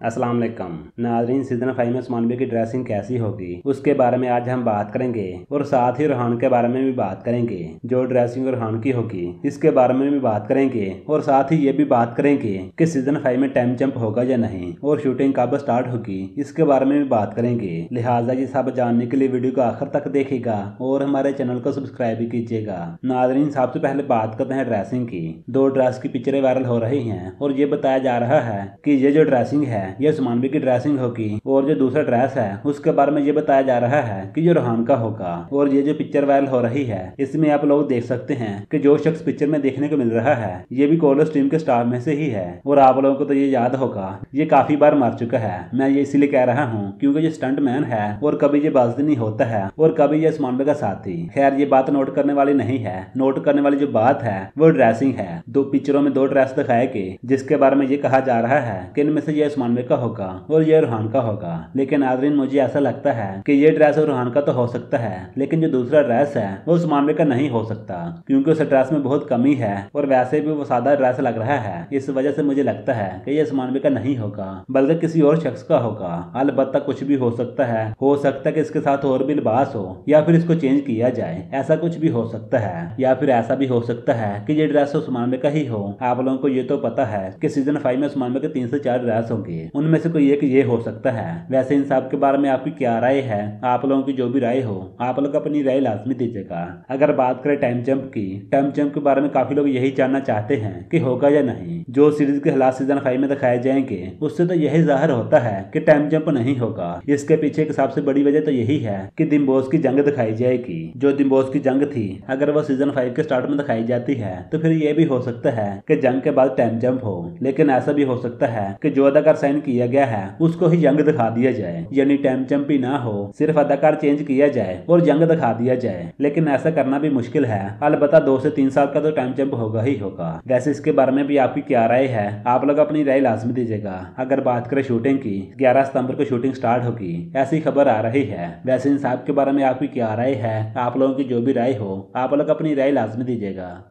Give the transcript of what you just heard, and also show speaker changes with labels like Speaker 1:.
Speaker 1: वालेकुम नाजरीन season five में उस्मानबी की ड्रेसिंग कैसी होगी? उसके बारे में आज हम बात करेंगे और साथ ही रोहान के बारे में भी बात करेंगे, जो ड्रेसिंग रोहान की होगी। इसके बारे में भी बात करेंगे और साथ ही ये भी बात करेंगे कि सीज़न फाइव में टाइम जंप होगा या नहीं और शूटिंग कब स्टार्ट होगी। इसके बारे में भी बात करेंगे। लिहाजा ये सब जानने के लिए वीडियो को आखिर तक देखेगा और हमारे चैनल को सब्सक्राइब भी कीजिएगा। नाजरीन, सबसे पहले बात करते हैं ड्रेसिंग की। दो ड्रेस की पिक्चरें वायरल हो रही है और ये बताया जा रहा है की ये जो ड्रेसिंग है ये सुमानवी की ड्रेसिंग होगी और जो दूसरा ड्रेस है, उसके बारे में ये बताया जा रहा है कि जो रोहान का होगा और ये जो पिक्चर वायरल हो रही है, इसमें आप लोग देख सकते हैं कि जो शख्स पिक्चर में देखने को मिल रहा है, ये भी कॉलेज टीम के स्टाफ में से ही है। और आप लोगों को तो ये याद होगा, ये काफ़ी बार मर चुका है। मैं ये इसीलिए कह रहा हूँ क्योंकि ये स्टंट मैन है और कभी ये बाजदनी होता है और कभी ये सुमानवे का साथी। खैर, ये बात नोट करने वाली नहीं है। नोट करने वाली जो बात है, वो ड्रेसिंग है। दो पिक्चरों में दो ड्रेस दिखाए गए, जिसके बारे में ये कहा जा रहा है कि इनमें से ये उस्मानवे का होगा और ये रूहान का होगा। लेकिन आदरीन, मुझे ऐसा लगता है कि ये ड्रेस रूहान का तो हो सकता है, लेकिन जो दूसरा ड्रेस है, वो उस्मानवे का नहीं हो सकता, क्योंकि उस ड्रेस में बहुत कमी है और वैसे भी वो सादा ड्रेस लग रहा है। इस वजह से मुझे लगता है कि ये उस्मानवे का नहीं होगा, बल्कि किसी और शख्स का होगा। अलबत्त कुछ भी हो सकता है। हो सकता है कि इसके साथ और भी लिबास हो, या फिर इसको चेंज किया जाए। ऐसा कुछ भी हो सकता है, या फिर ऐसा भी हो सकता है कि ये ड्रेस उस्मानवे का ही हो। आप लोगों को ये तो पता है कि सीज़न फाइव में उस्मानवे के तीन से चार ड्रेस होंगे। उनमें से कोई एक ये हो सकता है। वैसे इन सब के बारे में आपकी क्या राय है? आप लोगों की जो भी राय हो, आप लोग अपनी राय लाजमी दीजिएगा। अगर बात करें टाइम जंप की टाइम जंप के बारे में काफ़ी लोग यही जानना चाहते हैं कि होगा या नहीं। जो सीरीज़ के हालात सीज़न फाइव में दिखाए जाएँगे, उससे तो यही ज़ाहिर होता है कि टाइम जंप नहीं होगा। इसके पीछे की सबसे बड़ी वजह तो यही है कि दिम्बोस की जंग दिखाई जाएगी। जो दिम्बोस की जंग थी, अगर वो सीज़न फाइव के स्टार्ट में दिखाई जाती है तो फिर ये भी हो सकता है कि जंग के बाद टाइम जंप हो। लेकिन ऐसा भी हो सकता है कि जो अदाकार साइन किया गया है, उसको ही जंग दिखा दिया जाए। यानी टाइम जंप ही ना हो, सिर्फ़ अदाकार चेंज किया जाए और जंग दिखा दिया जाए। लेकिन ऐसा करना भी मुश्किल है। अलबत्ता दो से तीन साल का तो टाइम जंप होगा ही होगा। वैसे इसके बारे में भी आपकी क्या राय है, आप लोग अपनी राय लाजमी दीजिएगा। अगर बात करें शूटिंग की, ग्यारह सितंबर को शूटिंग स्टार्ट होगी। ऐसी खबर आ रही है। वैसे इन साहब के बारे में आपकी क्या राय है? आप लोगों की जो भी राय हो, आप लोग अपनी राय लाजमी दीजिएगा।